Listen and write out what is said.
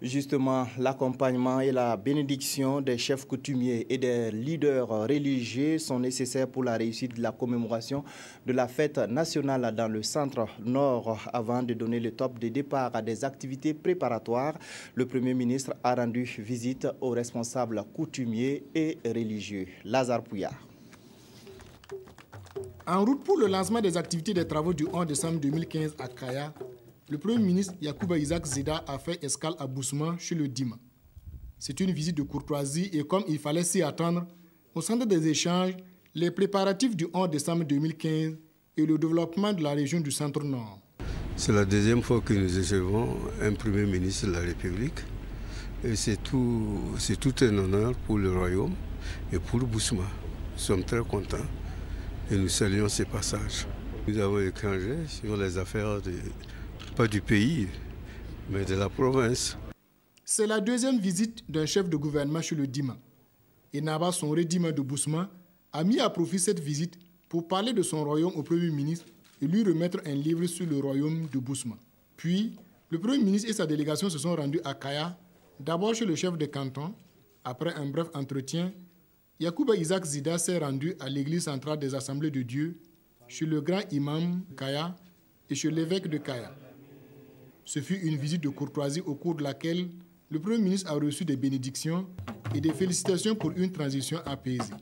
Justement, l'accompagnement et la bénédiction des chefs coutumiers et des leaders religieux sont nécessaires pour la réussite de la commémoration de la fête nationale dans le centre nord. Avant de donner le top de départ à des activités préparatoires, le Premier ministre a rendu visite aux responsables coutumiers et religieux. Lazare Pouillard. En route pour le lancement des activités des travaux du 11 décembre 2015 à Kaya, le Premier ministre Yacouba Isaac Zeda a fait escale à Boussman chez le Dima. C'est une visite de courtoisie et comme il fallait s'y attendre, au centre des échanges, les préparatifs du 11 décembre 2015 et le développement de la région du centre-nord. C'est la deuxième fois que nous recevons un Premier ministre de la République et c'est tout, un honneur pour le royaume et pour Boussma. Nous sommes très contents et nous saluons ces passages. Nous avons échangé sur les affaires de pas du pays, mais de la province. C'est la deuxième visite d'un chef de gouvernement chez le Dima. Et Naba Sonré Dima de Bousma a mis à profit cette visite pour parler de son royaume au Premier ministre et lui remettre un livre sur le royaume de Bousma. Puis, le Premier ministre et sa délégation se sont rendus à Kaya, d'abord chez le chef de canton. Après un bref entretien, Yacouba Isaac Zida s'est rendu à l'église centrale des Assemblées de Dieu, chez le grand imam Kaya et chez l'évêque de Kaya. Ce fut une visite de courtoisie au cours de laquelle le Premier ministre a reçu des bénédictions et des félicitations pour une transition apaisée.